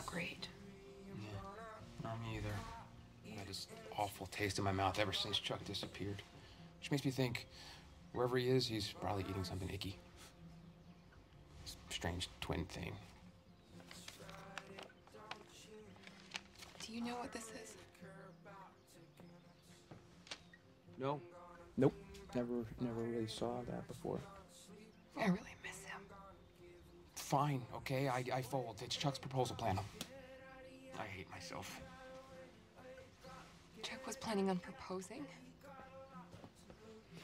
Not great. Yeah, not me either. I had this awful taste in my mouth ever since Chuck disappeared. Which makes me think wherever he is, he's probably eating something icky. Strange twin thing. Do you know what this is? No. Nope. Never, never really saw that before. I really miss him. Fine, okay, I, I fold. It's Chuck's proposal plan. I hate myself. Chuck was planning on proposing.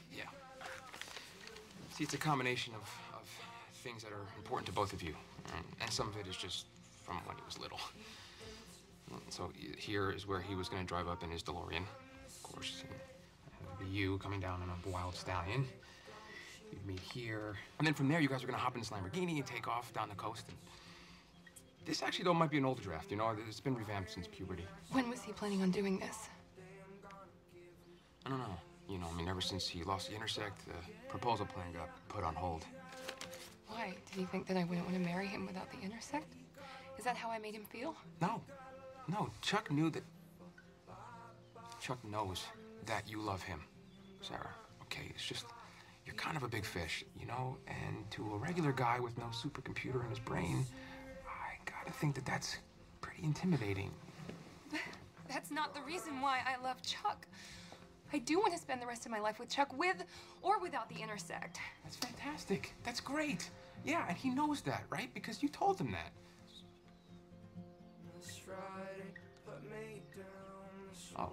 Yeah. See, it's a combination of, of things that are important to both of you, and, and some of it is just from when he was little. Mm, so here is where he was going to drive up in his DeLorean, of course. And it would be you coming down on a wild stallion. You'd meet here, and then from there, you guys are going to hop in this Lamborghini and take off down the coast. And this actually, though, might be an older draft. You know, it's been revamped since puberty. When was he planning on doing this? I don't know. You know, I mean, ever since he lost the intersect, the proposal plan got put on hold. Why? Did he think that I wouldn't want to marry him without the intersect? Is that how I made him feel? No. No, Chuck knew that. Chuck knows that you love him, Sarah. Okay, it's just. You're kind of a big fish, you know? And to a regular guy with no supercomputer in his brain, I gotta think that that's pretty intimidating. That's not the reason why I love Chuck. I do want to spend the rest of my life with Chuck with or without the intersect. That's fantastic. That's great. Yeah, and he knows that, right? Because you told him that. Oh,